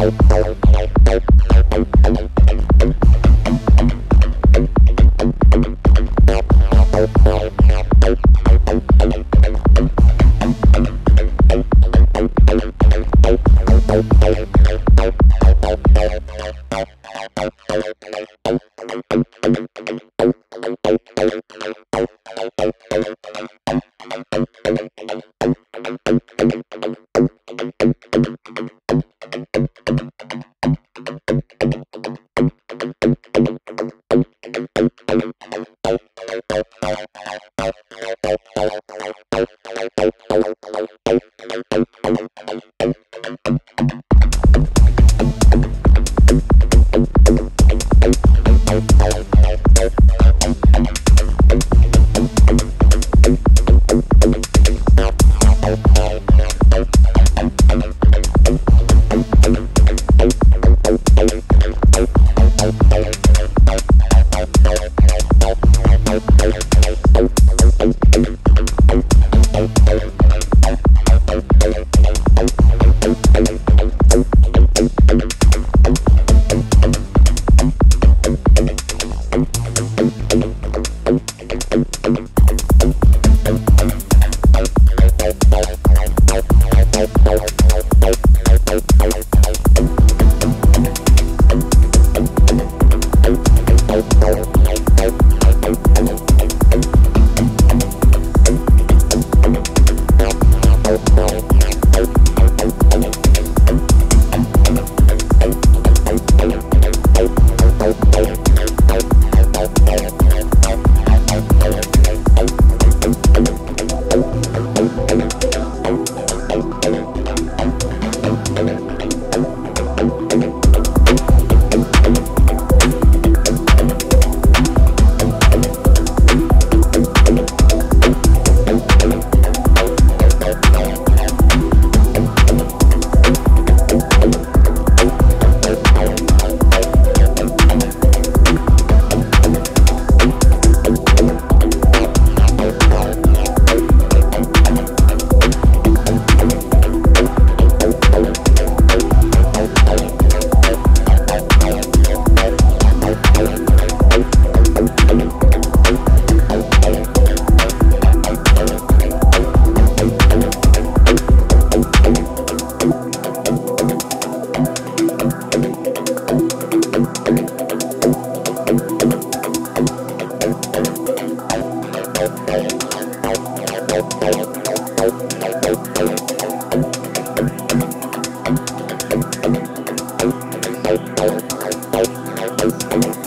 Thank you. I'm